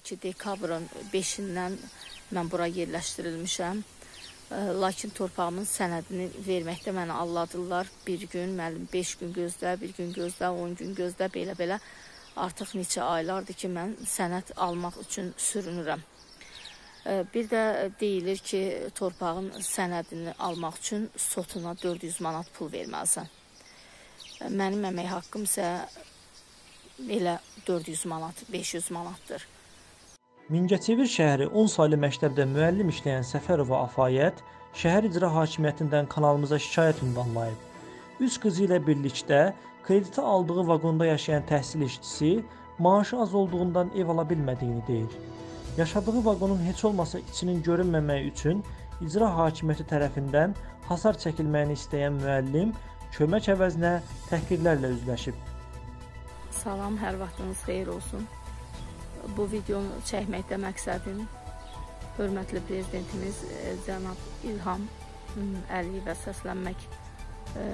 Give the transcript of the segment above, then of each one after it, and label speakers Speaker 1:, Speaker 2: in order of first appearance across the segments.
Speaker 1: ki, dekabrın 5-dən mən bura yerləşdirilmişəm. Lakin torpağımın sənədini verməkdə məni alladırlar. Bir gün, müəllim 5 gün gözlə, bir gün gözlə, 10 gün gözlə, belə-belə artıq neçə aylardır ki, mən sənəd almaq üçün sürünürəm. Bir də deyilir ki, torpağın sənədini almaq üçün sotuna 400 manat pul verməlisən. Mənim əmək haqqım isə elə 400 manat, 500 manatdır.
Speaker 2: Mingəçevir şəhəri 10 saylı məktəbdə müəllim işləyən Səfərova Afayət şəhər icra hakimiyyətindən kanalımıza şikayət ünvanlayıb. Üç qızı ilə birlikdə krediti aldığı vaqonda yaşayan təhsil işçisi maaşı az olduğundan ev ala bilmədiyini deyir. Yaşadığı vaqonun heç olmasa içinin görünməməyi üçün icra hakimiyyəti tərəfindən hasar çəkilməyini istəyən müəllim kömək əvəzinə təhqirlərlə üzləşib.
Speaker 1: Salam, hər vaxtınız xeyir olsun bu videonu çəkməkdə məqsədim hörmətli prezidentimiz e, cənab İlham Əliyevə səslənmək, e,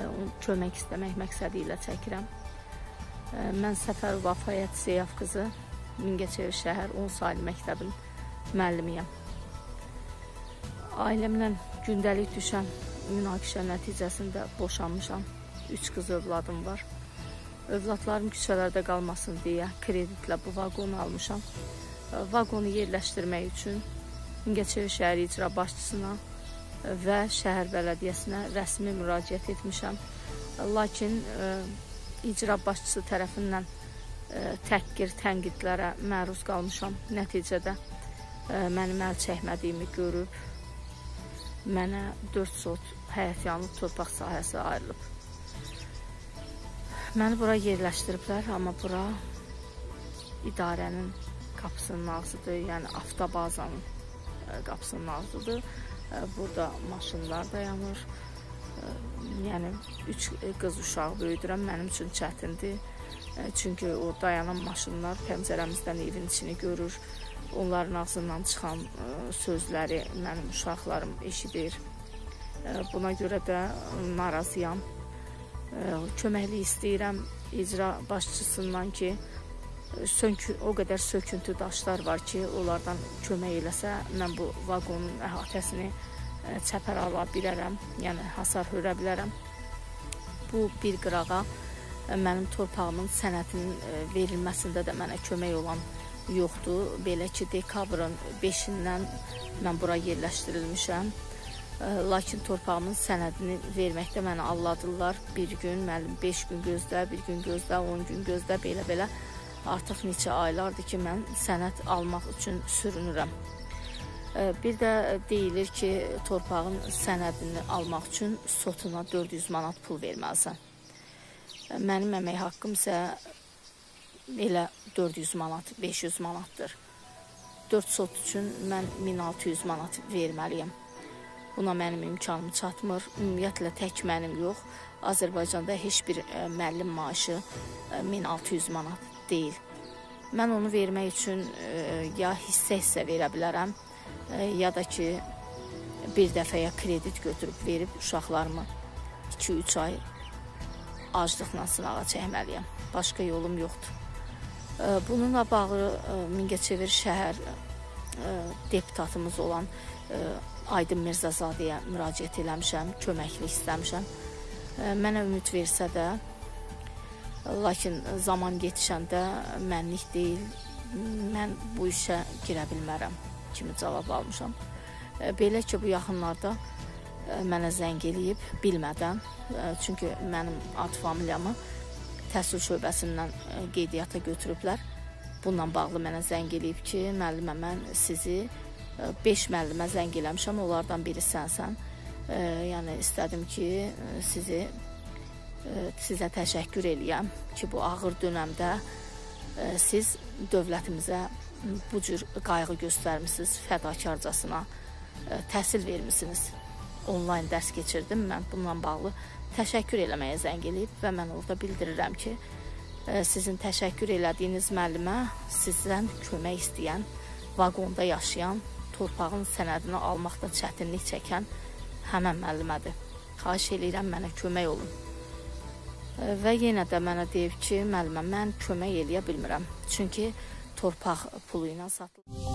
Speaker 1: kömək istəmək məqsədi ilə çəkirəm. E, mən Səfər Vafayət Zeyav qızı Mingəçevir şəhər 10 saylı məktəbin müəllimiyəm. Ailəmlə gündəlik düşən münaqişə nəticəsində boşanmışam. 3 qız övladım var. Övladlarım küçələrdə qalmasın deyə kreditlə bu vaqonu almışam. Vaqonu yerləşdirmək üçün Mingəçevir şəhər icra başçısına və şəhər bələdiyyəsinə rəsmi müraciət etmişəm. Lakin ə, icra başçısı tərəfindən təhqir, tənqidlərə məruz qalmışam. Nəticədə mənim əl çəkmədiyimi görüb mənə 4 sot həyət yanlı torpaq sahəsi ayrılıb. Məni bura yerləşdiriblər, amma bura idarənin qapısının ağzıdır, yəni avtobazanın e, qapısının ağzıdır. E, burada maşınlar dayanır. E, yəni 3 qız uşağı böyüdürəm, mənim üçün çətindir. Çünki o dayanan maşınlar pəncərəmizdən evin içini görür. Onların ağzından çıxan sözləri mənim uşaqlarım eşidir. Buna görə də narazıyam köməklik istəyirəm icra başçısından ki, sönkü, o qədər söküntü daşlar var ki, onlardan kömək eləsə, mən bu vaqonun əhatəsini çəpər ala bilərəm, yəni hasar hörə bilərəm. Bu bir qırağa mənim torpağımın sənətinin verilməsində də mənə kömək olan yoxdur. Belə ki, dekabrın 5-dən mən bura yerləşdirilmişəm. Lakin torpağımın sənədini verməkdə məni alladırlar. Bir gün, müəllim 5 gün gözlə, bir gün gözlə, 10 gün gözlə, belə-belə artıq neçə aylardır ki, mən sənəd almaq üçün sürünürəm. Bir də deyilir ki, torpağın sənədini almaq üçün sotuna 400 manat pul verməlisən. Mənim əmək haqqım isə elə 400 manat, 500 manatdır. 4 sot üçün mən 1600 manat verməliyəm. Buna mənim imkanım çatmır. Ümumiyyətlə tək mənim yox. Azərbaycanda heç bir e, müəllim maaşı ə, e, 1600 manat deyil. Mən onu vermək üçün e, ya hissə-hissə verə bilərəm, ya da ki bir dəfəyə kredit götürüb verib uşaqlarımı 2-3 ay aclıqla sınağa çəkməliyəm. Başqa yolum yoxdur. Bununla bağlı Mingəçevir şəhər deputatımız olan Aydın Mirzazadəyə müraciət eləmişəm, köməklik istəmişəm. Mənə ümid versə də, lakin zaman yetişəndə mənlik deyil, mən bu işə girə bilmərəm kimi cavab almışam. Belə ki, bu yaxınlarda mənə zəng eləyib bilmədən, çünki mənim ad familiyamı təhsil şöbəsindən qeydiyyata götürüblər. Bununla bağlı mənə zəng eləyib ki, müəllimə mən sizi 5 müəllimə zəng eləmişəm, onlardan biri sənsən. E, yəni istədim ki, sizi e, sizə təşəkkür eləyəm ki, bu ağır dövrdə e, siz dövlətimizə bu cür qayğı göstərmisiniz, fədakarcasına e, təhsil vermisiniz. Onlayn dərs keçirdim mən bununla bağlı təşəkkür eləməyə zəng eləyib və mən orada bildirirəm ki, e, sizin təşəkkür elədiyiniz müəllimə sizdən kömək istəyən, vaqonda yaşayan torpağın sənədini almaqda çətinlik çəkən həmən müəllimədir. Xahiş eləyirəm mənə kömək olun. Və yenə də mənə deyib ki, müəllimə mən kömək eləyə bilmirəm. Çünki torpaq pulu ilə satılır.